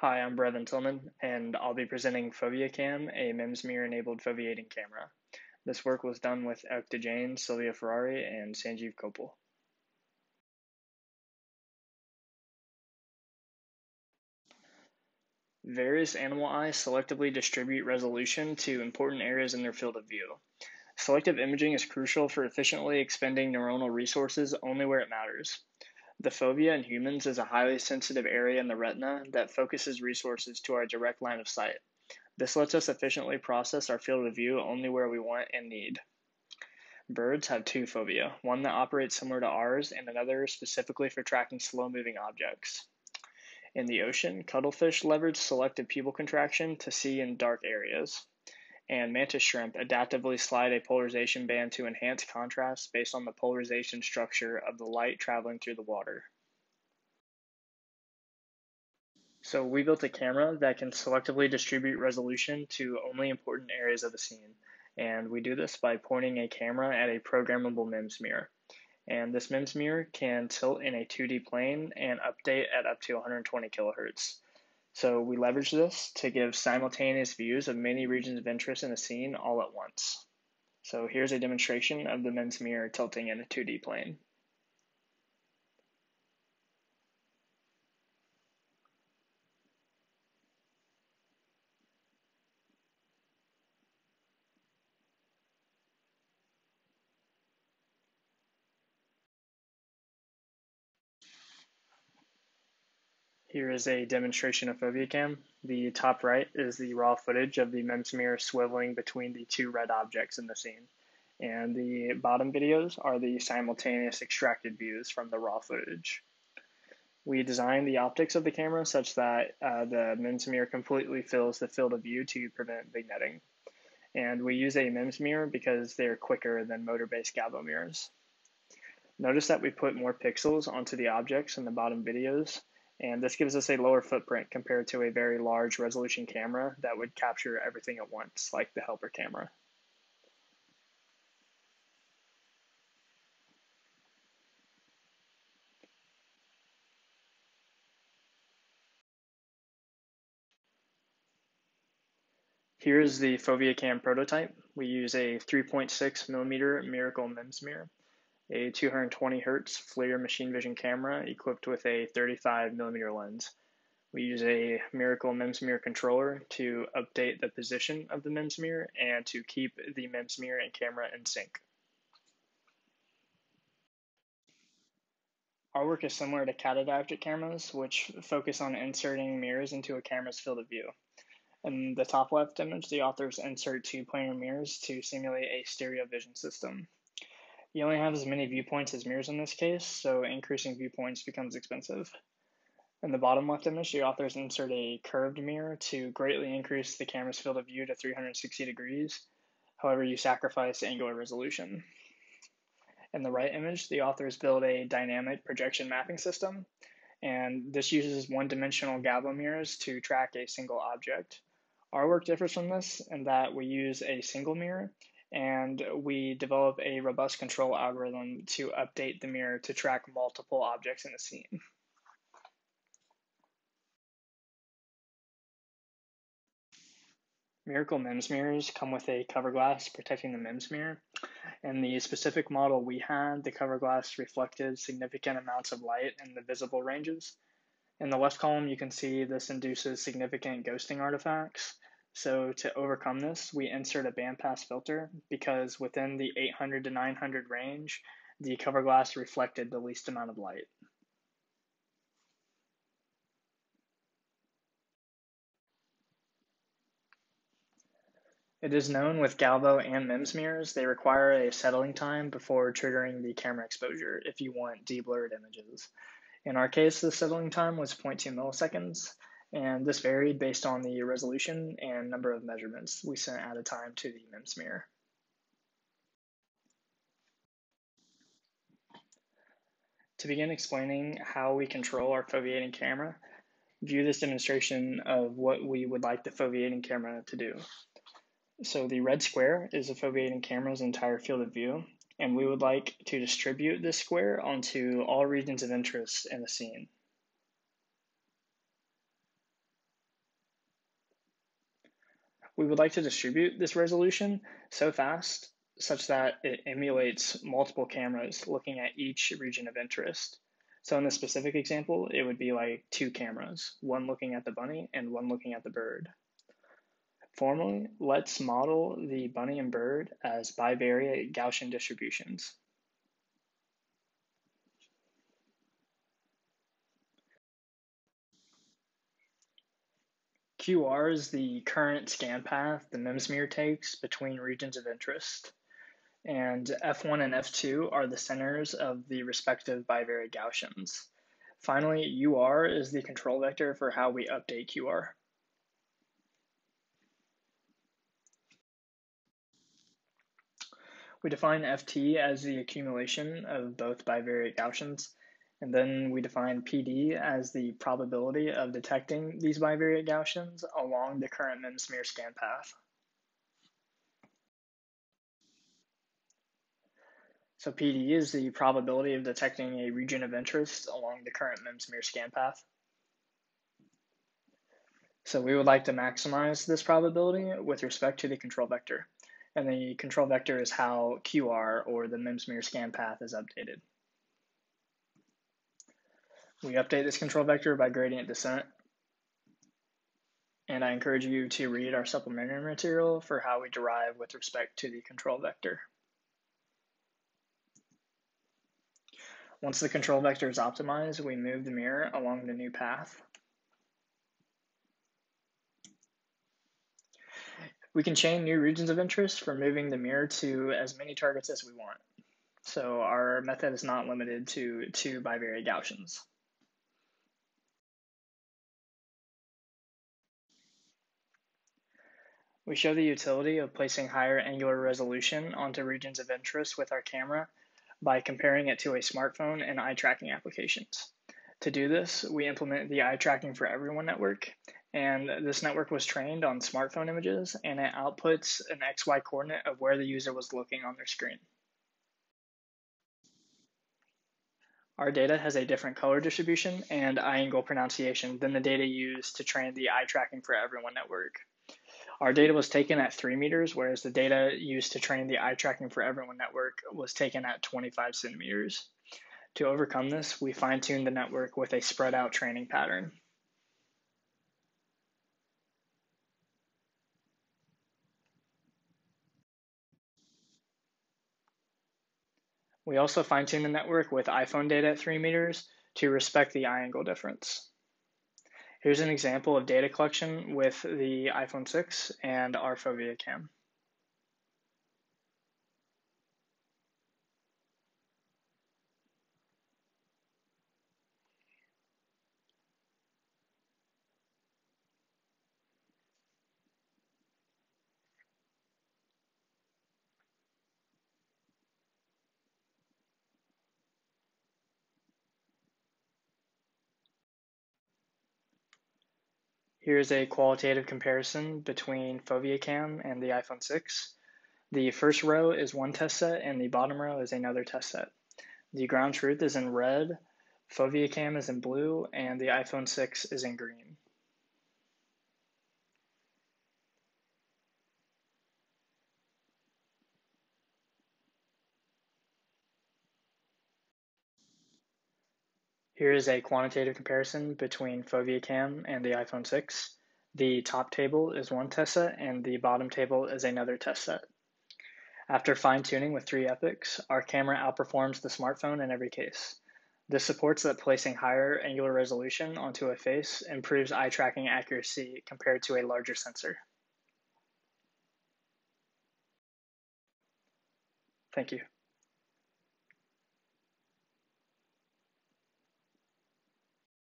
Hi, I'm Brevin Tilmon, and I'll be presenting FoveaCam, a MEMS-mirror-enabled foveating camera. This work was done with Ekta Jain, Sylvia Ferrari, and Sanjeev Koppal. Various animal eyes selectively distribute resolution to important areas in their field of view. Selective imaging is crucial for efficiently expending neuronal resources only where it matters. The fovea in humans is a highly sensitive area in the retina that focuses resources to our direct line of sight. This lets us efficiently process our field of view only where we want and need. Birds have two fovea, one that operates similar to ours and another specifically for tracking slow moving objects. In the ocean, cuttlefish leverage selective pupil contraction to see in dark areas and mantis shrimp adaptively slide a polarization band to enhance contrast based on the polarization structure of the light traveling through the water. So we built a camera that can selectively distribute resolution to only important areas of the scene. And we do this by pointing a camera at a programmable MEMS mirror. And this MEMS mirror can tilt in a 2D plane and update at up to 120 kilohertz. So we leverage this to give simultaneous views of many regions of interest in a scene all at once. So here's a demonstration of the MEMS mirror tilting in a 2D plane. Here is a demonstration of FoveaCam. The top right is the raw footage of the MEMS mirror swiveling between the two red objects in the scene. And the bottom videos are the simultaneous extracted views from the raw footage. We designed the optics of the camera such that uh, the mirror completely fills the field of view to prevent vignetting. And we use a MEMS mirror because they're quicker than motor-based Galvo mirrors. Notice that we put more pixels onto the objects in the bottom videos and this gives us a lower footprint compared to a very large resolution camera that would capture everything at once, like the helper camera. Here's the FoveaCam prototype. We use a 3.6 millimeter Mirrorcle MEMS mirror a 220 hertz FLIR machine vision camera equipped with a 35 millimeter lens. We use a Mirrorcle MEMS mirror controller to update the position of the MEMS mirror and to keep the MEMS mirror and camera in sync. Our work is similar to catadioptric cameras, which focus on inserting mirrors into a camera's field of view. In the top left image, the authors insert two planar mirrors to simulate a stereo vision system. You only have as many viewpoints as mirrors in this case, so increasing viewpoints becomes expensive. In the bottom left image, the authors insert a curved mirror to greatly increase the camera's field of view to 360 degrees. However, you sacrifice angular resolution. In the right image, the authors build a dynamic projection mapping system, and this uses one-dimensional Galvo mirrors to track a single object. Our work differs from this in that we use a single mirror and we develop a robust control algorithm to update the mirror to track multiple objects in the scene. Mirrorcle MEMS mirrors come with a cover glass protecting the MEMS mirror. In the specific model we had, the cover glass reflected significant amounts of light in the visible ranges. In the left column, you can see this induces significant ghosting artifacts. So to overcome this, we insert a bandpass filter because within the 800 to 900 range, the cover glass reflected the least amount of light. It is known with Galvo and MEMS mirrors, they require a settling time before triggering the camera exposure if you want deblurred images. In our case, the settling time was 0.2 milliseconds, and this varied based on the resolution and number of measurements we sent at a time to the MEMS mirror. To begin explaining how we control our foveating camera, view this demonstration of what we would like the foveating camera to do. So the red square is the foveating camera's entire field of view, and we would like to distribute this square onto all regions of interest in the scene. We would like to distribute this resolution so fast such that it emulates multiple cameras looking at each region of interest. So in this specific example, it would be like two cameras, one looking at the bunny and one looking at the bird. Formally, let's model the bunny and bird as bivariate Gaussian distributions. QR is the current scan path the MEMS takes between regions of interest, and F1 and F2 are the centers of the respective bivariate Gaussians. Finally, UR is the control vector for how we update QR. We define Ft as the accumulation of both bivariate Gaussians, and then we define PD as the probability of detecting these bivariate Gaussians along the current MEMS-mirror scan path. So PD is the probability of detecting a region of interest along the current MEMS-mirror scan path. So we would like to maximize this probability with respect to the control vector. And the control vector is how QR or the MEMS-mirror scan path is updated. We update this control vector by gradient descent. And I encourage you to read our supplementary material for how we derive with respect to the control vector. Once the control vector is optimized, we move the mirror along the new path. We can chain new regions of interest for moving the mirror to as many targets as we want. So our method is not limited to two bivariate Gaussians. We show the utility of placing higher angular resolution onto regions of interest with our camera by comparing it to a smartphone and eye tracking applications. To do this, we implement the eye tracking for everyone network, and this network was trained on smartphone images and it outputs an XY coordinate of where the user was looking on their screen. Our data has a different color distribution and eye angle pronunciation than the data used to train the eye tracking for everyone network. Our data was taken at 3 meters, whereas the data used to train the eye tracking for everyone network was taken at 25 centimeters. To overcome this, we fine tuned the network with a spread out training pattern. We also fine tuned the network with iPhone data at 3 meters to respect the eye angle difference. Here's an example of data collection with the iPhone 6 and our Fovea cam. Here's a qualitative comparison between FoveaCam and the iPhone 6. The first row is one test set and the bottom row is another test set. The ground truth is in red, FoveaCam is in blue, and the iPhone 6 is in green. Here is a quantitative comparison between FoveaCam and the iPhone 6. The top table is one test set and the bottom table is another test set. After fine tuning with three epochs, our camera outperforms the smartphone in every case. This supports that placing higher angular resolution onto a face improves eye tracking accuracy compared to a larger sensor. Thank you.